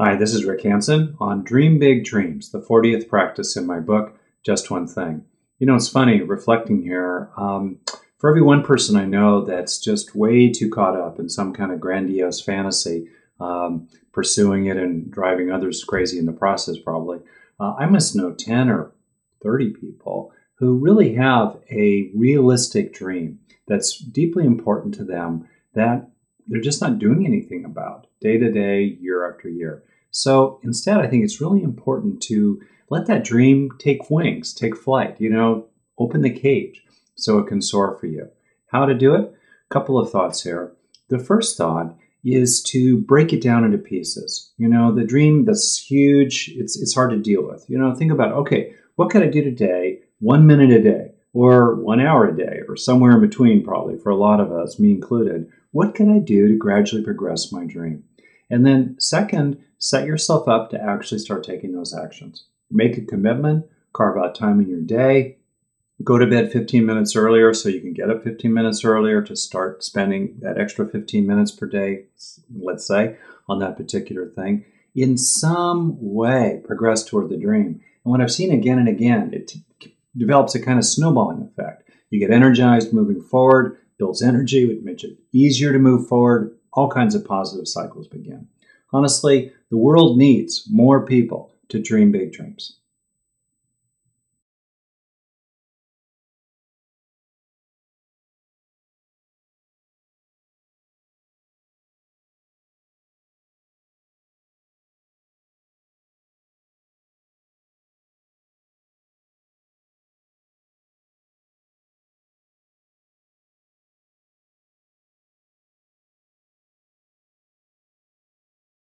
Hi, this is Rick Hanson on Dream Big Dreams, the 40th practice in my book, Just One Thing. You know, it's funny reflecting here. Um, for every one person I know that's just way too caught up in some kind of grandiose fantasy, um, pursuing it and driving others crazy in the process, probably, uh, I must know 10 or 30 people who really have a realistic dream that's deeply important to them that they're just not doing anything about day to day, year after year. So instead, I think it's really important to let that dream take wings, take flight, you know, open the cage so it can soar for you. How to do it? A couple of thoughts here. The first thought is to break it down into pieces. You know, the dream that's huge, it's it's hard to deal with. You know, think about okay, what could I do today, one minute a day, or one hour a day, or somewhere in between, probably for a lot of us, me included. What can I do to gradually progress my dream? And then, second, set yourself up to actually start taking those actions. Make a commitment, carve out time in your day, go to bed 15 minutes earlier so you can get up 15 minutes earlier to start spending that extra 15 minutes per day, let's say, on that particular thing. In some way, progress toward the dream. And what I've seen again and again, it develops a kind of snowballing effect. You get energized moving forward, builds energy, which makes it easier to move forward. All kinds of positive cycles begin. Honestly, the world needs more people to dream big dreams.